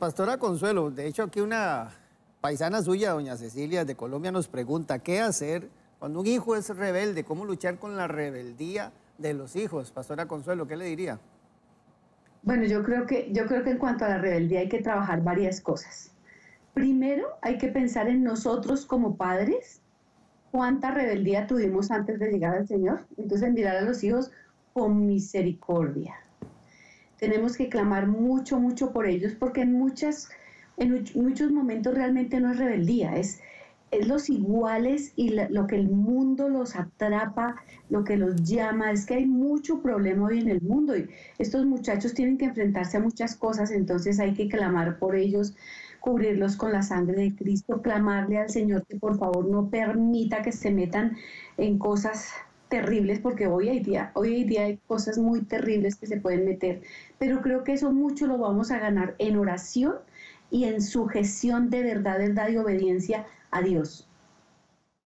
Pastora Consuelo, de hecho aquí una paisana suya, doña Cecilia de Colombia, nos pregunta qué hacer cuando un hijo es rebelde, cómo luchar con la rebeldía de los hijos. Pastora Consuelo, ¿qué le diría? Bueno, yo creo que yo creo que en cuanto a la rebeldía hay que trabajar varias cosas. Primero, hay que pensar en nosotros como padres, cuánta rebeldía tuvimos antes de llegar al Señor. Entonces, mirar a los hijos con misericordia. Tenemos que clamar mucho, mucho por ellos, porque en muchas en muchos momentos realmente no es rebeldía, es, es los iguales y lo que el mundo los atrapa, lo que los llama, es que hay mucho problema hoy en el mundo y estos muchachos tienen que enfrentarse a muchas cosas, entonces hay que clamar por ellos, cubrirlos con la sangre de Cristo, clamarle al Señor que por favor no permita que se metan en cosas terribles, porque hoy hay día, hoy día hay cosas muy terribles que se pueden meter, pero creo que eso mucho lo vamos a ganar en oración y en sujeción de verdad, verdad y obediencia a Dios.